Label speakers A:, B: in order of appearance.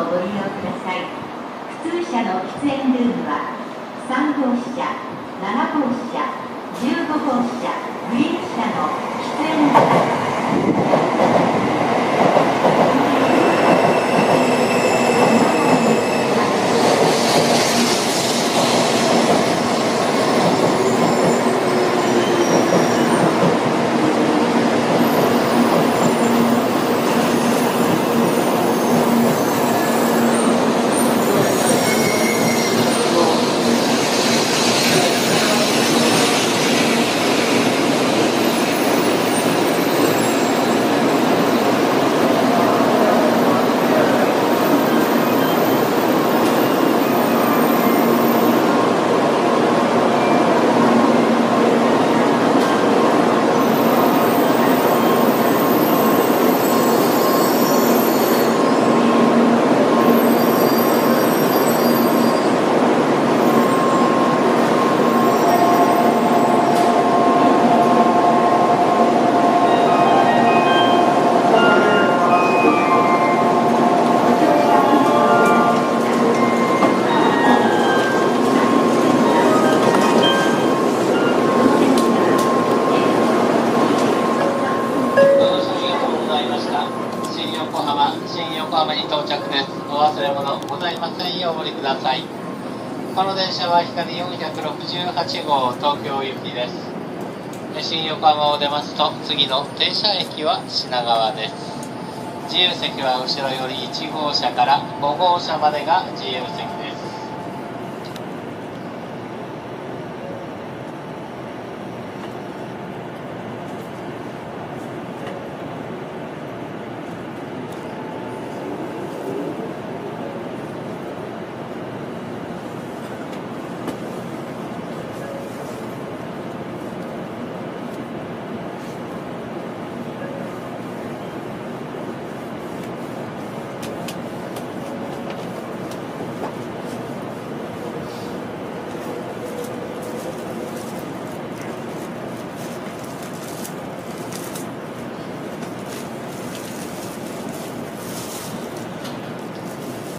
A: をご利用ください。普通車の喫煙ルームは3号車7号車15号車グリーン車の喫煙ルーム
B: 新横浜新横浜に到着です。お忘れ物ございませんようお降りください。この電車は光468号東京行きです。新横浜を出ますと次の停車駅は品川です。自由席は後ろより1号車から5号車までが自由席。